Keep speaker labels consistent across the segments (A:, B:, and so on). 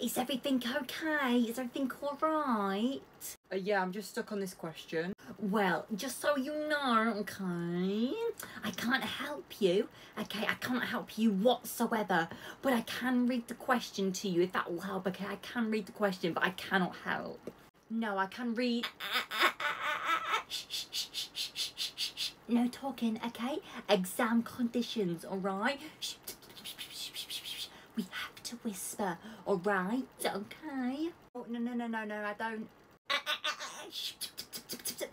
A: Is everything okay? Is everything alright?
B: Uh, yeah, I'm just stuck on this question.
A: Well, just so you know, okay, I can't help you, okay, I can't help you whatsoever, but I can read the question to you if that will help, okay, I can read the question, but I cannot help. No, I can read. No talking, okay? Exam conditions, alright? We have to whisper, alright? Okay? Oh, no, no, no, no, no, I don't.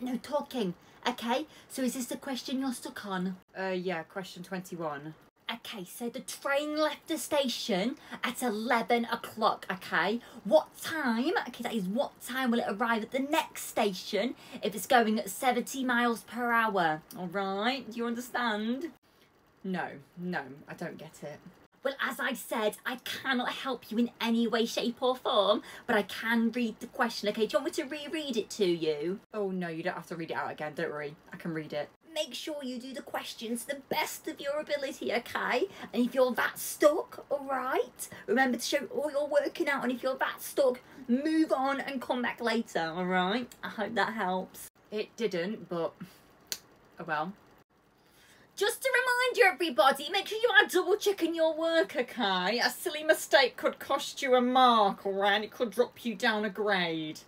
A: No talking, okay? So is this the question you're stuck on?
B: Uh, yeah, question 21.
A: Okay, so the train left the station at 11 o'clock, okay? What time, okay, that is what time will it arrive at the next station if it's going at 70 miles per hour? All right, do you understand?
B: No, no, I don't get it.
A: Well, as I said, I cannot help you in any way, shape or form, but I can read the question, okay? Do you want me to reread it to you?
B: Oh no, you don't have to read it out again, don't worry. I can read it.
A: Make sure you do the questions to the best of your ability, okay? And if you're that stuck, alright, remember to show all your working out, and if you're that stuck, move on and come back later, alright? I hope that helps.
B: It didn't, but oh well.
A: Just to remind everybody, make sure you are double checking your work, okay? A silly mistake could cost you a mark, alright? It could drop you down a grade.